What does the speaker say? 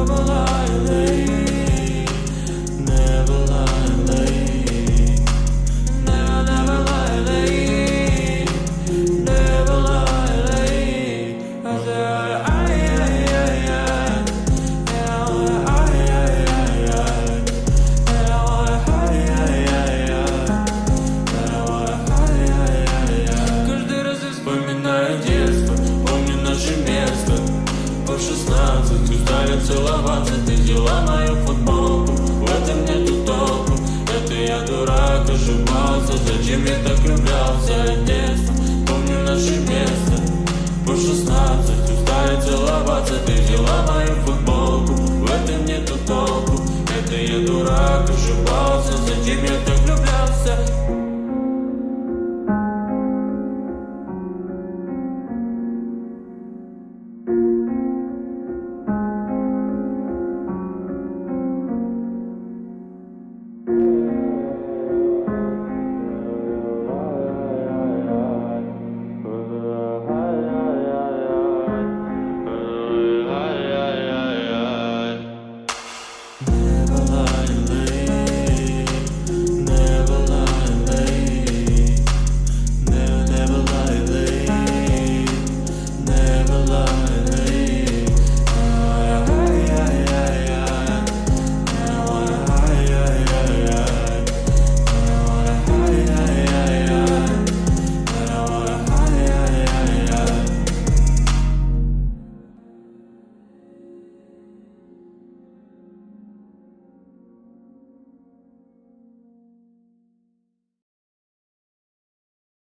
of a liar. целоваться Ты взяла мою футболку, в этом нету толку. Это я дурак, ошибался. Зачем я так влюблялся от детства Помню наше место. По шестнадцать Устали целоваться, ты взяла мою футболку. В этом нету толку. Это я дурак, ошибался. Зачем я так влюблялся?